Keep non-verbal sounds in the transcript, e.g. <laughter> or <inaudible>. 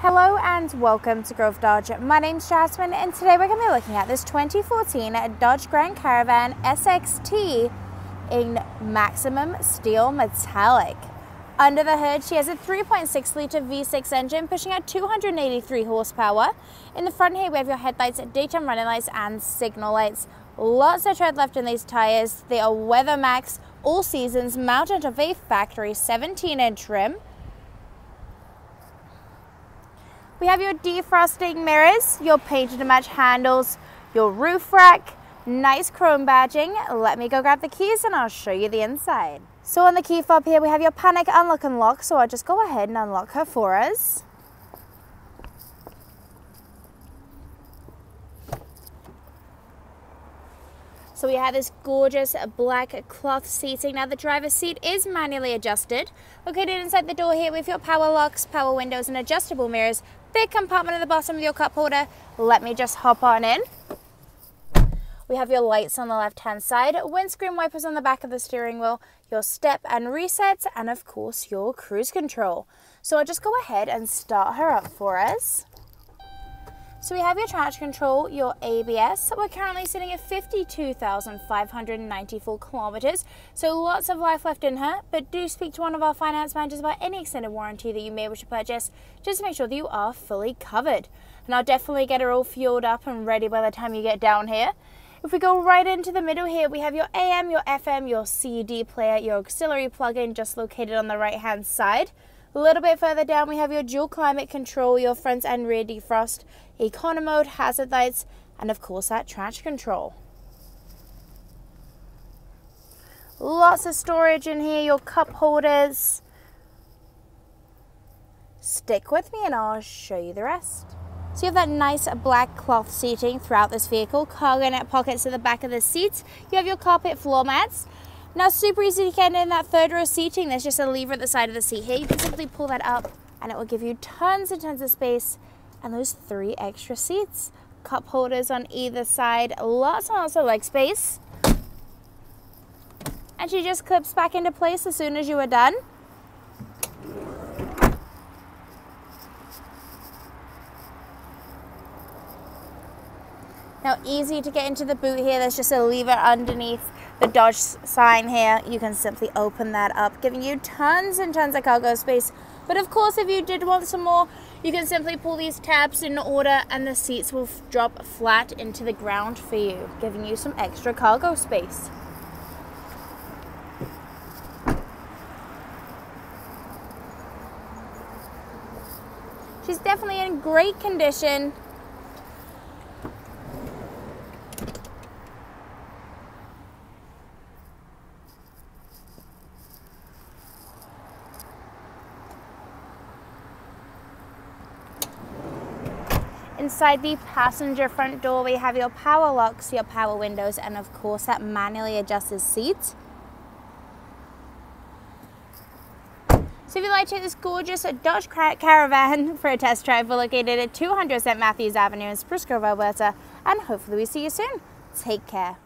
Hello and welcome to Grove Dodge. My name's Jasmine and today we're going to be looking at this 2014 Dodge Grand Caravan SXT in maximum steel metallic. Under the hood, she has a 3.6 litre V6 engine pushing out 283 horsepower. In the front here, we have your headlights, daytime running lights and signal lights. Lots of tread left in these tyres. They are Weather Max all seasons mounted of a factory 17 inch rim. We have your defrosting mirrors, your painted to match handles, your roof rack, nice chrome badging. Let me go grab the keys and I'll show you the inside. So on the key fob here, we have your panic unlock and lock. So I'll just go ahead and unlock her for us. So we have this gorgeous black cloth seating. Now the driver's seat is manually adjusted. Located inside the door here with your power locks, power windows and adjustable mirrors. Big compartment at the bottom of your cup holder. Let me just hop on in. We have your lights on the left hand side, windscreen wipers on the back of the steering wheel, your step and resets, and of course your cruise control. So I'll just go ahead and start her up for us. So we have your traction control, your ABS. We're currently sitting at 52,594 kilometers, so lots of life left in her, but do speak to one of our finance managers about any extended warranty that you may wish to purchase, just to make sure that you are fully covered. And I'll definitely get her all fueled up and ready by the time you get down here. If we go right into the middle here, we have your AM, your FM, your CD player, your auxiliary plug-in just located on the right hand side. A little bit further down, we have your dual climate control, your front and rear defrost, econo mode, hazard lights, and of course that traction control. Lots of storage in here, your cup holders. Stick with me and I'll show you the rest. So you have that nice black cloth seating throughout this vehicle, cargo net pockets at the back of the seats. You have your carpet floor mats. Now super easy to get in that third row seating. There's just a lever at the side of the seat here. You can simply pull that up and it will give you tons and tons of space and those three extra seats. Cup holders on either side, lots and lots of leg space. And she just clips back into place as soon as you are done. Now easy to get into the boot here, there's just a lever underneath the Dodge sign here. You can simply open that up, giving you tons and tons of cargo space. But of course, if you did want some more, you can simply pull these tabs in order and the seats will drop flat into the ground for you, giving you some extra cargo space. She's definitely in great condition. Inside the passenger front door, we have your power locks, your power windows, and of course that manually adjusts seat. So if you'd like to take this gorgeous Dodge Caravan <laughs> for a test drive, we're located at 200 St. Matthews Avenue in Spruce Grove, Alberta, and hopefully we see you soon. Take care.